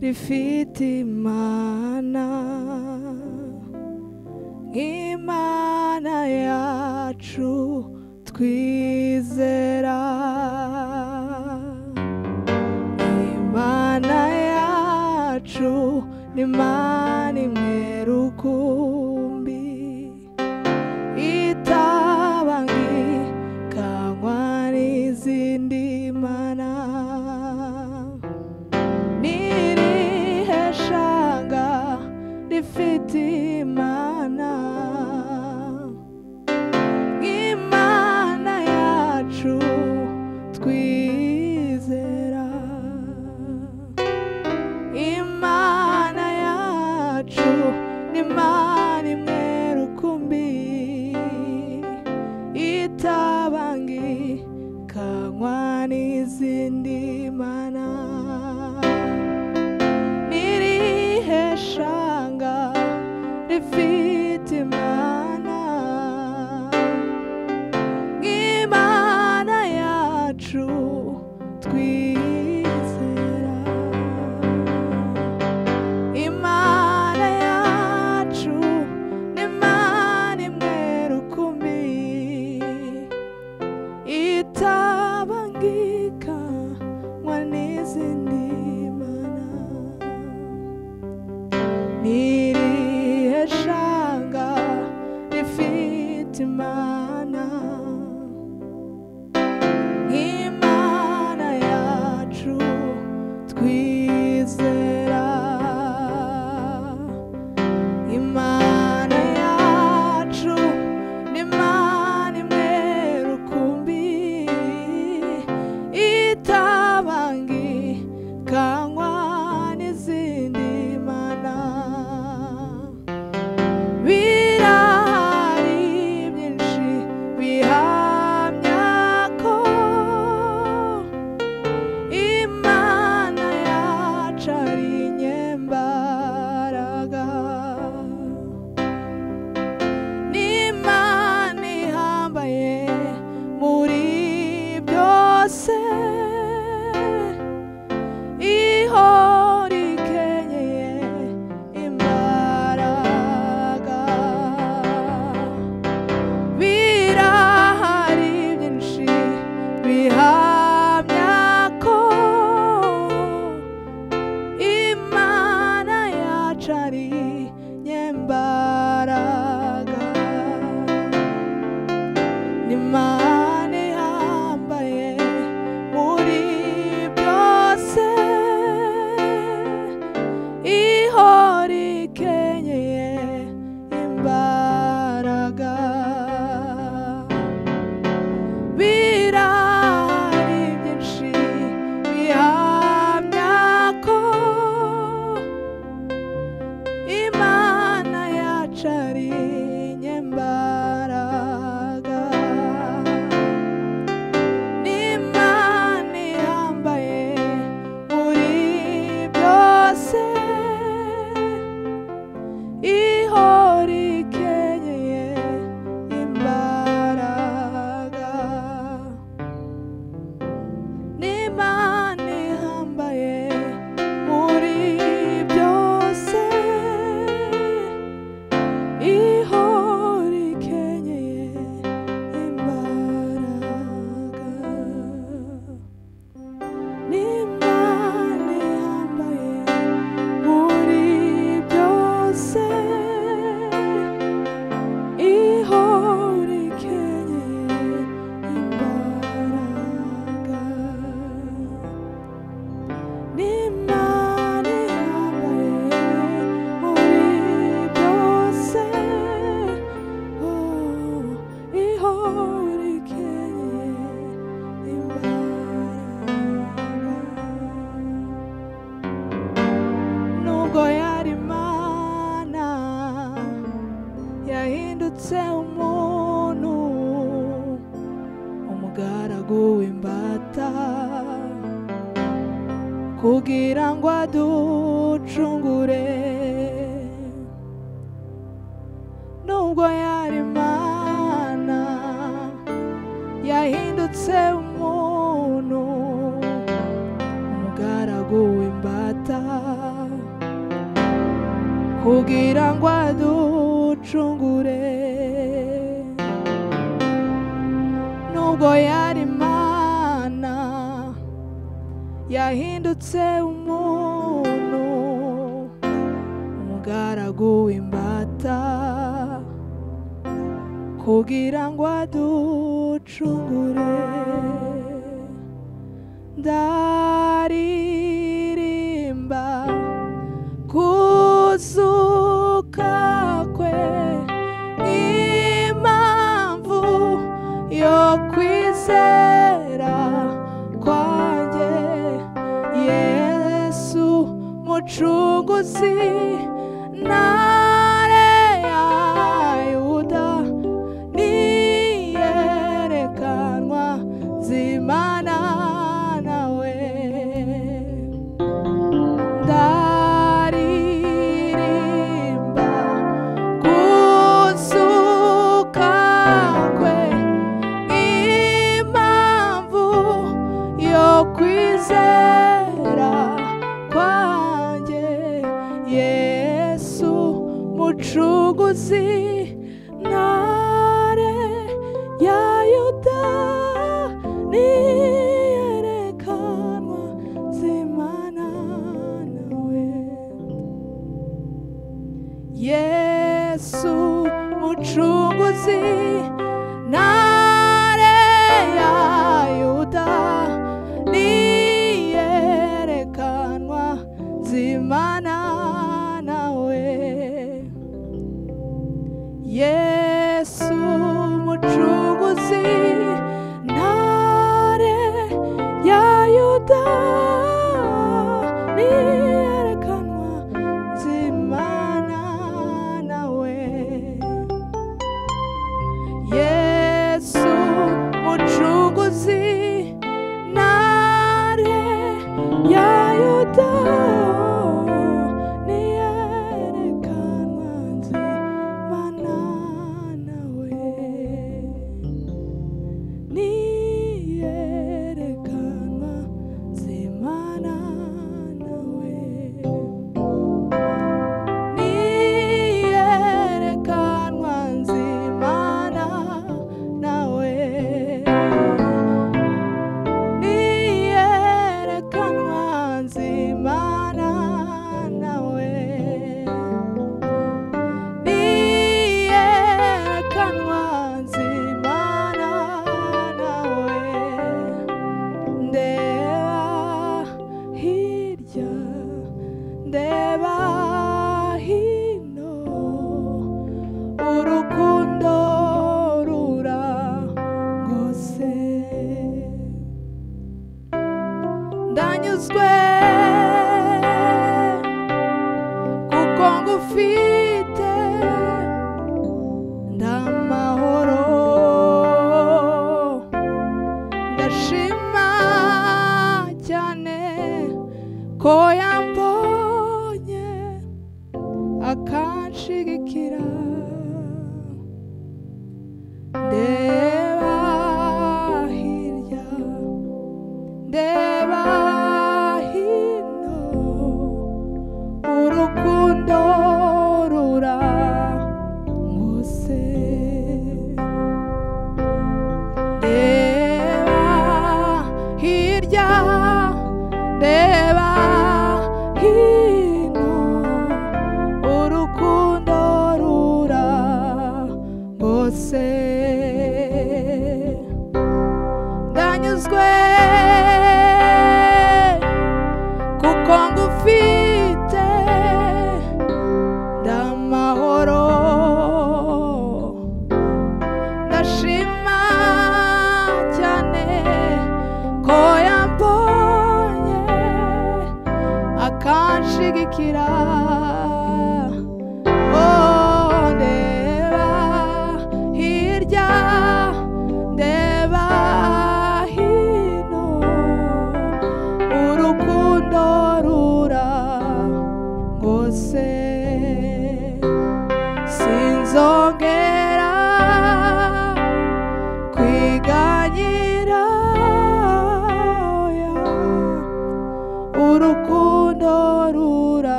rifite imana nk'imana yacu twizera. Imana yacu ni imana squeeze. go embata kugira ngo aducungure. Nubwo yari imana yahindutse umuntu umugaragu w'imbata. Kugira ngo aducungure. Nubwo yahindutse umuntu umugaragu w'imbata kugira ngo aducungure. Ndaririmba kuzuka kwe impamvu yo 如果自难。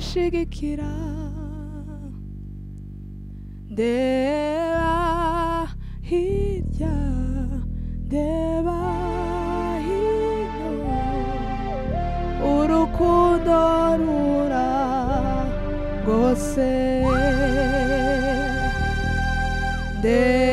shige kira deva hirya deva hino urukundo rura gose deva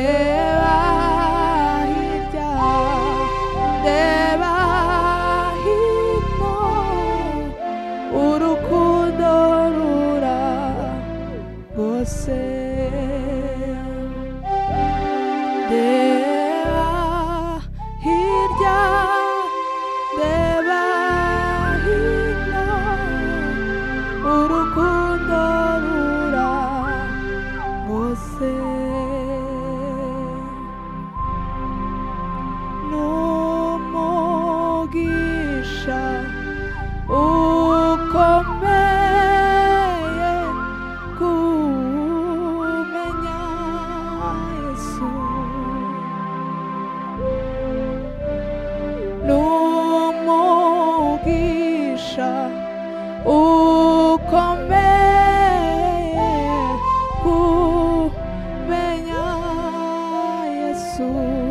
Jesús.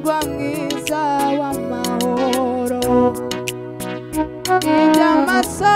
umurwa mwiza w'amahoro nyamasa